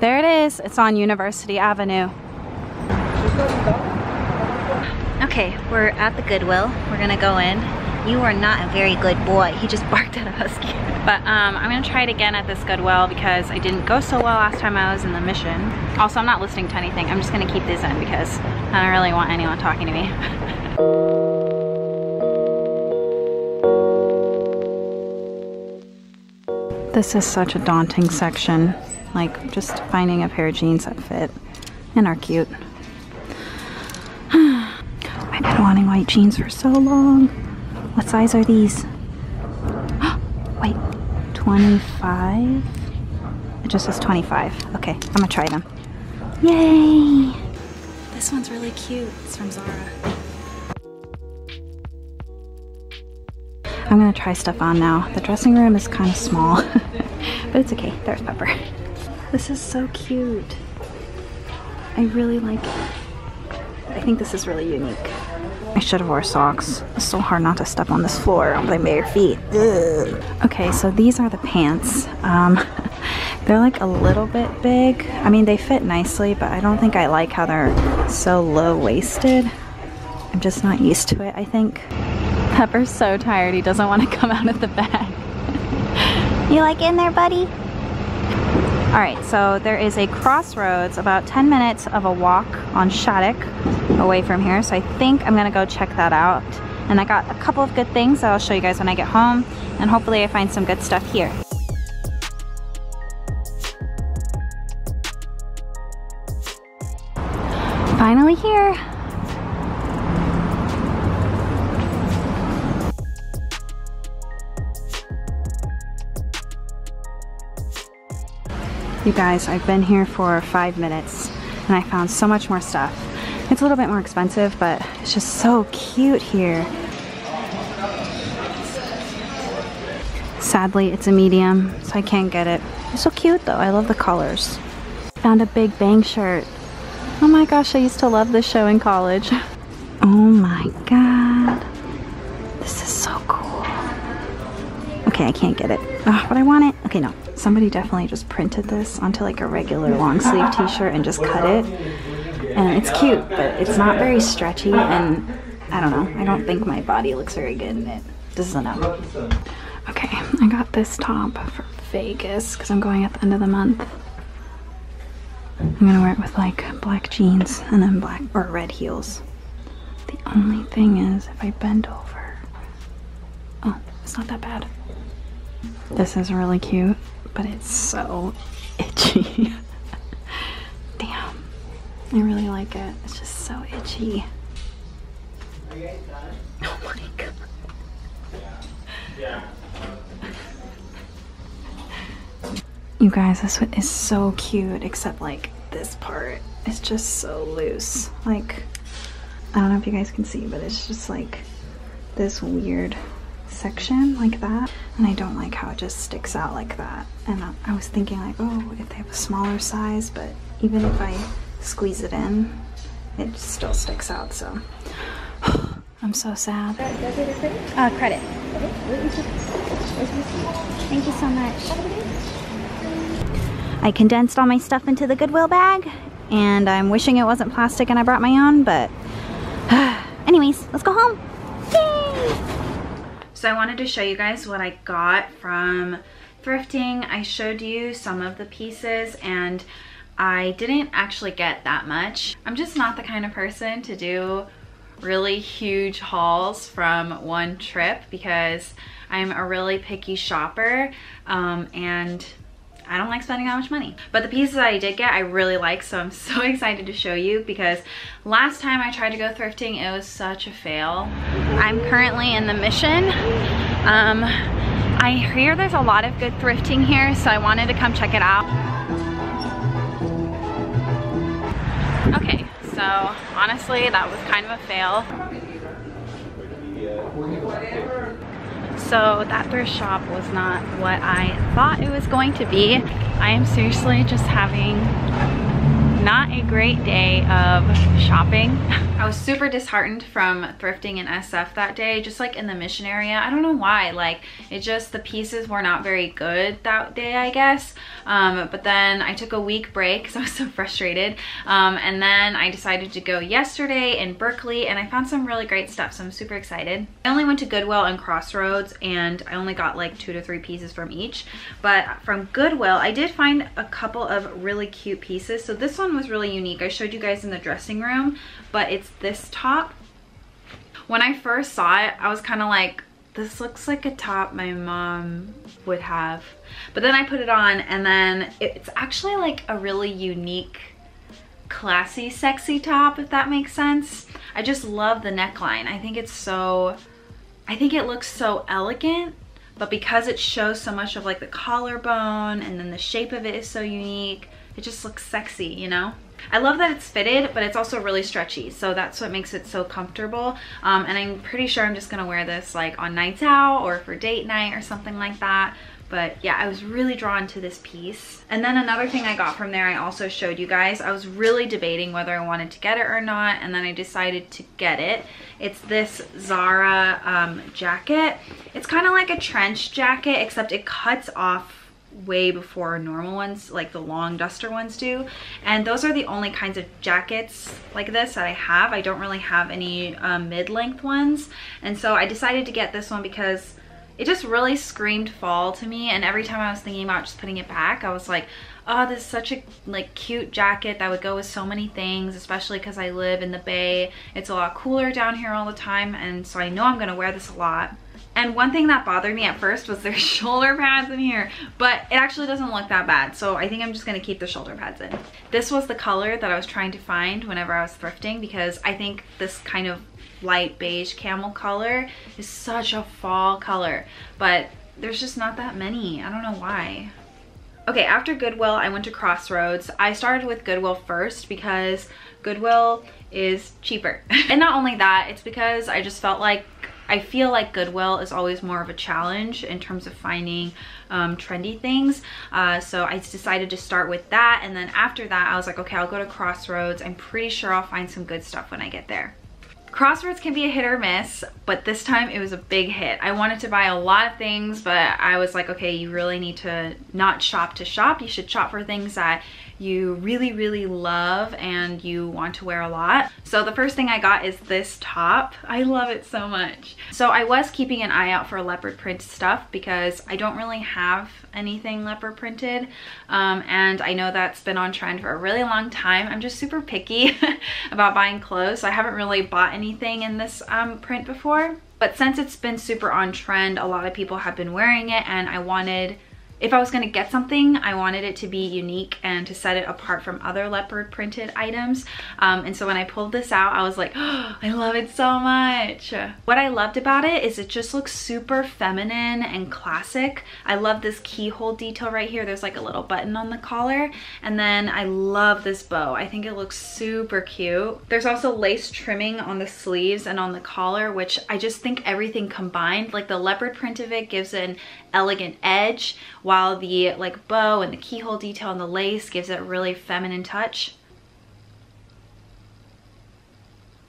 There it is. It's on University Avenue. Okay, we're at the Goodwill. We're gonna go in. You are not a very good boy. He just barked at a husky. But um, I'm gonna try it again at this Goodwill because I didn't go so well last time I was in the mission. Also, I'm not listening to anything. I'm just gonna keep these in because I don't really want anyone talking to me. this is such a daunting section. Like just finding a pair of jeans that fit and are cute. I've been wanting white jeans for so long. What size are these? Wait, 25? It just says 25. Okay, I'm gonna try them. Yay! This one's really cute. It's from Zara. I'm gonna try stuff on now. The dressing room is kind of small, but it's okay. There's Pepper. This is so cute. I really like it. I think this is really unique. I should have wore socks. It's so hard not to step on this floor on my bare feet. Ugh. Okay, so these are the pants. Um, they're like a little bit big. I mean, they fit nicely, but I don't think I like how they're so low-waisted. I'm just not used to it, I think. Pepper's so tired, he doesn't want to come out of the bag. You like in there, buddy? All right, so there is a crossroads about 10 minutes of a walk on Shattuck away from here. So I think I'm gonna go check that out. And I got a couple of good things that I'll show you guys when I get home. And hopefully I find some good stuff here. Finally here. You guys, I've been here for five minutes and I found so much more stuff. It's a little bit more expensive, but it's just so cute here. Sadly, it's a medium, so I can't get it. It's so cute though, I love the colors. Found a Big Bang shirt. Oh my gosh, I used to love this show in college. Oh my god. This is. Okay, I can't get it. Oh, but I want it. Okay, no. Somebody definitely just printed this onto like a regular long sleeve t-shirt and just cut it. And it's cute, but it's not very stretchy and I don't know. I don't think my body looks very good in it. This is enough. Okay, I got this top for Vegas because I'm going at the end of the month. I'm gonna wear it with like black jeans and then black or red heels. The only thing is if I bend over, oh, it's not that bad. This is really cute, but it's so itchy. Damn, I really like it. It's just so itchy. Oh my god. You guys, this one is so cute, except like this part is just so loose. Like, I don't know if you guys can see, but it's just like this weird section like that. And I don't like how it just sticks out like that. And I, was thinking like, oh, if they have a smaller size, but even if I squeeze it in, it still sticks out, so. I'm so sad. Uh, credit. Thank you so much. I condensed all my stuff into the Goodwill bag and I'm wishing it wasn't plastic and I brought my own, but anyways, let's go home. Yay! So I wanted to show you guys what I got from thrifting. I showed you some of the pieces and I didn't actually get that much. I'm just not the kind of person to do really huge hauls from one trip because I'm a really picky shopper um, and I don't like spending that much money. But the pieces I did get, I really like, so I'm so excited to show you because last time I tried to go thrifting, it was such a fail. I'm currently in the mission. Um, I hear there's a lot of good thrifting here, so I wanted to come check it out. Okay, so honestly, that was kind of a fail. So that thrift shop was not what I thought it was going to be. I am seriously just having not a great day of shopping. I was super disheartened from thrifting in SF that day, just like in the mission area. I don't know why, like it just, the pieces were not very good that day, I guess. Um, but then I took a week break because I was so frustrated. Um, and then I decided to go yesterday in Berkeley and I found some really great stuff, so I'm super excited. I only went to Goodwill and Crossroads and I only got like two to three pieces from each. But from Goodwill, I did find a couple of really cute pieces. So this one was really unique. I showed you guys in the dressing room, but it's this top. When I first saw it, I was kind of like, this looks like a top my mom would have. But then I put it on and then it's actually like a really unique, classy, sexy top, if that makes sense. I just love the neckline. I think it's so, I think it looks so elegant but because it shows so much of like the collarbone and then the shape of it is so unique, it just looks sexy, you know? I love that it's fitted, but it's also really stretchy. So that's what makes it so comfortable. Um, and I'm pretty sure I'm just gonna wear this like on nights out or for date night or something like that. But yeah, I was really drawn to this piece. And then another thing I got from there, I also showed you guys. I was really debating whether I wanted to get it or not, and then I decided to get it. It's this Zara um, jacket. It's kind of like a trench jacket, except it cuts off way before normal ones like the long duster ones do. And those are the only kinds of jackets like this that I have. I don't really have any um, mid-length ones. And so I decided to get this one because it just really screamed fall to me. And every time I was thinking about just putting it back I was like oh this is such a like cute jacket that would go with so many things especially because I live in the bay. It's a lot cooler down here all the time. And so I know I'm gonna wear this a lot and one thing that bothered me at first was there's shoulder pads in here, but it actually doesn't look that bad. So I think I'm just gonna keep the shoulder pads in. This was the color that I was trying to find whenever I was thrifting because I think this kind of light beige camel color is such a fall color, but there's just not that many. I don't know why. Okay, after Goodwill, I went to Crossroads. I started with Goodwill first because Goodwill is cheaper. and not only that, it's because I just felt like I feel like Goodwill is always more of a challenge in terms of finding um, trendy things. Uh, so I decided to start with that. And then after that, I was like, okay, I'll go to Crossroads. I'm pretty sure I'll find some good stuff when I get there. Crossroads can be a hit or miss, but this time it was a big hit. I wanted to buy a lot of things, but I was like, okay, you really need to not shop to shop. You should shop for things that you really, really love and you want to wear a lot. So the first thing I got is this top. I love it so much. So I was keeping an eye out for leopard print stuff because I don't really have anything leopard printed. Um, and I know that's been on trend for a really long time. I'm just super picky about buying clothes. So I haven't really bought anything in this um, print before. But since it's been super on trend, a lot of people have been wearing it and I wanted if I was gonna get something, I wanted it to be unique and to set it apart from other leopard printed items. Um, and so when I pulled this out, I was like, oh, I love it so much. What I loved about it is it just looks super feminine and classic. I love this keyhole detail right here. There's like a little button on the collar. And then I love this bow. I think it looks super cute. There's also lace trimming on the sleeves and on the collar, which I just think everything combined, like the leopard print of it gives an elegant edge while the like bow and the keyhole detail and the lace gives it a really feminine touch.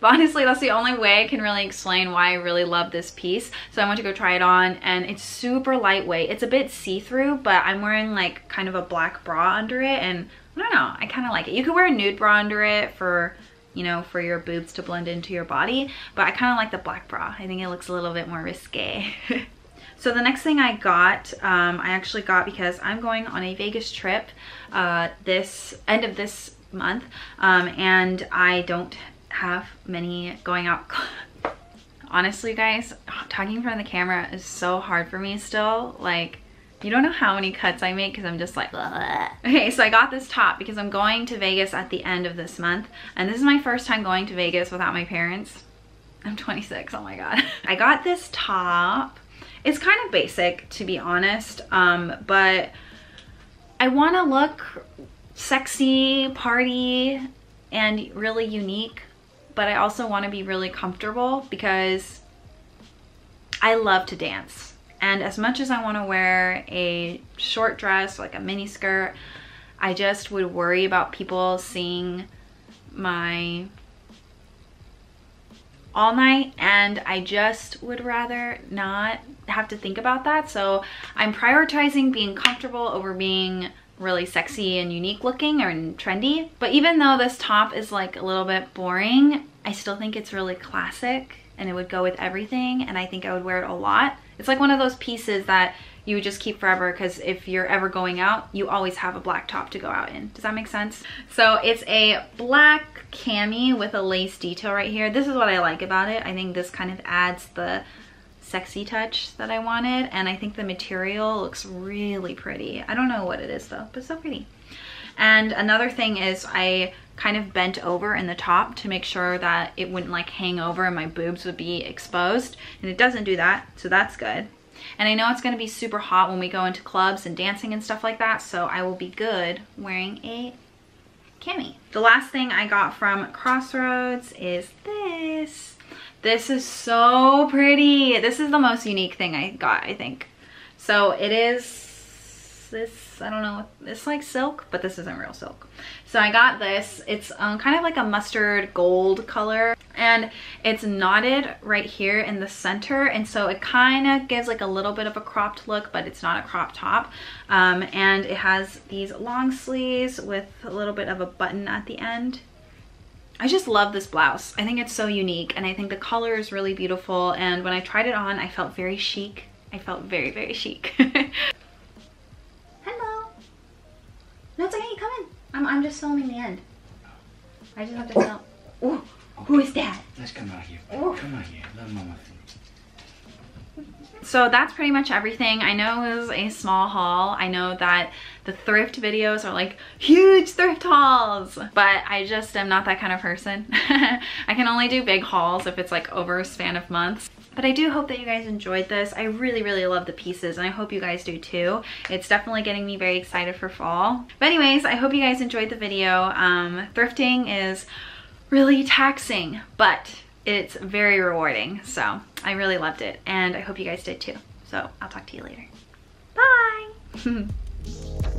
Honestly, that's the only way I can really explain why I really love this piece. So I went to go try it on and it's super lightweight. It's a bit see-through, but I'm wearing like kind of a black bra under it and I don't know, I kind of like it. You could wear a nude bra under it for, you know, for your boobs to blend into your body, but I kind of like the black bra. I think it looks a little bit more risque. So the next thing I got, um, I actually got because I'm going on a Vegas trip uh, this end of this month um, and I don't have many going out. Honestly guys, talking from the camera is so hard for me still. Like you don't know how many cuts I make because I'm just like, Bleh. okay, so I got this top because I'm going to Vegas at the end of this month. And this is my first time going to Vegas without my parents. I'm 26, oh my God. I got this top it's kind of basic, to be honest, um, but I want to look sexy, party, and really unique, but I also want to be really comfortable because I love to dance. And as much as I want to wear a short dress, like a mini skirt, I just would worry about people seeing my all night and I just would rather not have to think about that. So I'm prioritizing being comfortable over being really sexy and unique looking or trendy. But even though this top is like a little bit boring, I still think it's really classic and it would go with everything and I think I would wear it a lot. It's like one of those pieces that you just keep forever because if you're ever going out, you always have a black top to go out in. Does that make sense? So it's a black cami with a lace detail right here. This is what I like about it. I think this kind of adds the sexy touch that I wanted and I think the material looks really pretty. I don't know what it is though, but so pretty. And another thing is I kind of bent over in the top to make sure that it wouldn't like hang over and my boobs would be exposed. And it doesn't do that, so that's good. And I know it's gonna be super hot when we go into clubs and dancing and stuff like that, so I will be good wearing a cami. The last thing I got from Crossroads is this. This is so pretty. This is the most unique thing I got, I think. So it is this, I don't know, it's like silk, but this isn't real silk. So I got this. It's um, kind of like a mustard gold color and it's knotted right here in the center. And so it kind of gives like a little bit of a cropped look, but it's not a crop top. Um, and it has these long sleeves with a little bit of a button at the end. I just love this blouse. I think it's so unique and I think the color is really beautiful. And when I tried it on, I felt very chic. I felt very, very chic. No, it's okay, come in. I'm, I'm just filming the end. I just have to film. Ooh, okay. who is that? Let's come out here. Ooh. Come out here. Let mama so that's pretty much everything. I know it was a small haul. I know that the thrift videos are like huge thrift hauls, but I just am not that kind of person. I can only do big hauls if it's like over a span of months. But I do hope that you guys enjoyed this. I really, really love the pieces and I hope you guys do too. It's definitely getting me very excited for fall. But anyways, I hope you guys enjoyed the video. Um, thrifting is really taxing, but it's very rewarding. So I really loved it and I hope you guys did too. So I'll talk to you later. Bye!